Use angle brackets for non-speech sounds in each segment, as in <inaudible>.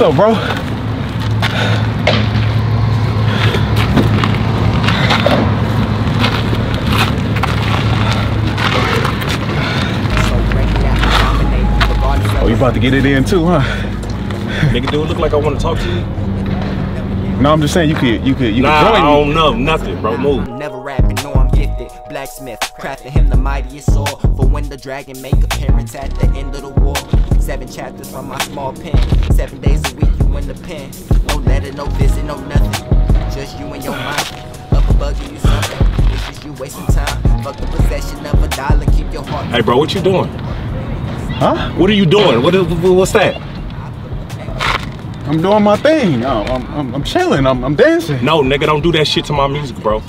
What's up, bro? Oh, you about to get it in too, huh? Nigga, do it look like I want to talk to you? No, I'm just saying you could, you could, you Nah, could I join me. I don't know nothing, bro. Move. Never rapping, no, I'm gifted. Blacksmith, crafting him the mightiest sword. For when the dragon make appearance at the end of the war. Seven chapters from my small pen. Seven days a week, you in the pen. No letter, no visit, no nothing. Just you and your mind. Up above you something. It's just you wasting time. Fuck the possession of a dollar, keep your heart. Hey, bro, what you doing? Huh? What are you doing? What is, what's that? I'm doing my thing. Oh, I'm, I'm, I'm chilling. I'm, I'm dancing. No, nigga, don't do that shit to my music, bro.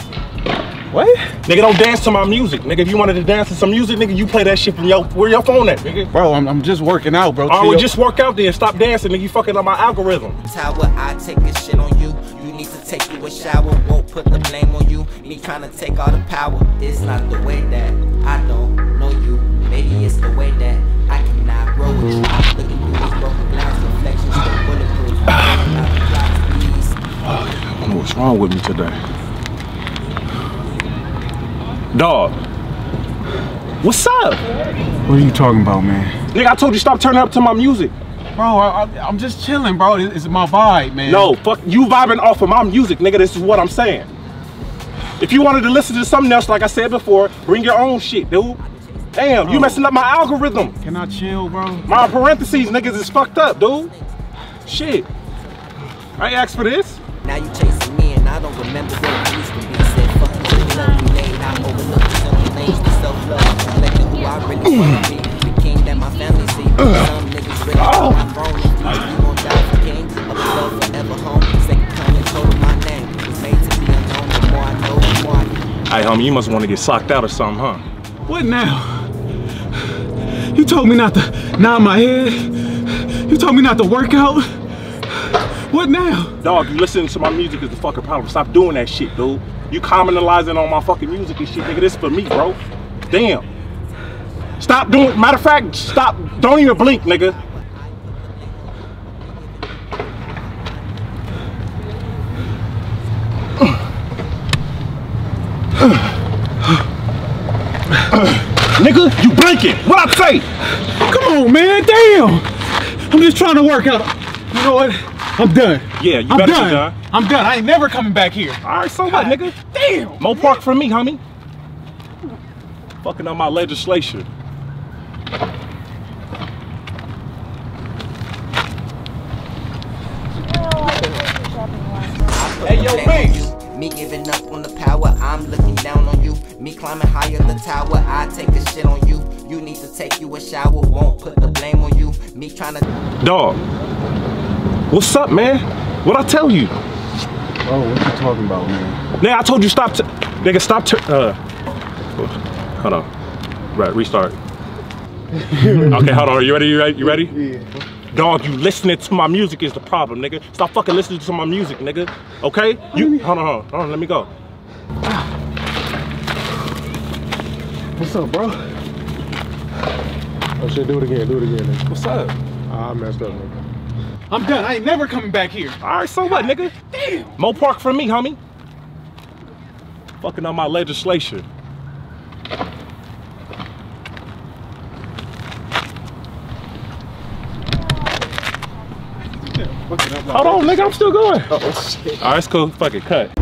What? Nigga, don't dance to my music. Nigga, if you wanted to dance to some music, nigga, you play that shit from your, where your phone at, nigga? Bro, I'm, I'm just working out, bro. I would just work out there. Stop dancing, nigga. You fucking up my algorithm. Tower, I take a shit on you. You need to take you a shower. Won't put the blame on you. Me trying to take all the power. It's not the way that I don't know you. Maybe it's the way that I cannot grow with you. Looking through these broken glass reflections, still bulletproof. Not the clock speeds. I don't know what's wrong with me today. Dog. What's up? What are you talking about, man? Nigga, I told you stop turning up to my music. Bro, I, I, I'm just chilling, bro. It- It's my vibe, man. No, fuck you vibing off of my music, nigga. This is what I'm saying. If you wanted to listen to something else, like I said before, bring your own shit, dude. Damn, you messing up my algorithm. Can I chill, bro? My parentheses, niggas, is fucked up, dude. Shit. I asked for this. Now you chasing me and I don't remember what it used to be. Hey, homie, you must want to get socked out or something, huh? What now? You told me not to nod my head. You told me not to work out. What now? Dog, you listening to my music is the fucking problem. Stop doing that shit, dude. You commentalizing on my fucking music and shit, nigga. This for me, bro. Damn. Stop doing. Matter of fact, stop. Don't even blink, nigga. nigga, you blinking. What I say? Come on, man. Damn. I'm just trying to work out. You know what? I'm done. Yeah, you I'm better be done. done. I'm done. I ain't never coming back here. All right, so what, nigga? Damn. Mo Park for me, homie. Fucking on my legislation. Hey, yo, Banks. Me giving up on the power, I'm looking down on you. Me climbing higher the tower, I take a shit on you. You need to take you a shower, won't put the blame on you. Me trying to Dog. What's up, man? What I tell you? Oh, what you talking about, man? Nigga, I told you stop. T- nigga, stop. T- uh, hold on. Right, restart. <laughs> okay, hold on. You ready? You ready? You ready? Yeah. Dog, you listening to my music is the problem, nigga. Stop fucking listening to my music, nigga. Okay? You hold on, hold on, hold on. Let me go. What's up, bro? Oh shit, do it again, do it again. Nigga. What's up? Ah, I messed up, nigga. I'm done. I ain't never coming back here. All right, so what, nigga? Damn. Mo Park for me, homie. Fucking on my legislation. Hold on, nigga. I'm still going. Oh shit. All right, it's cool. Fuck it. Cut.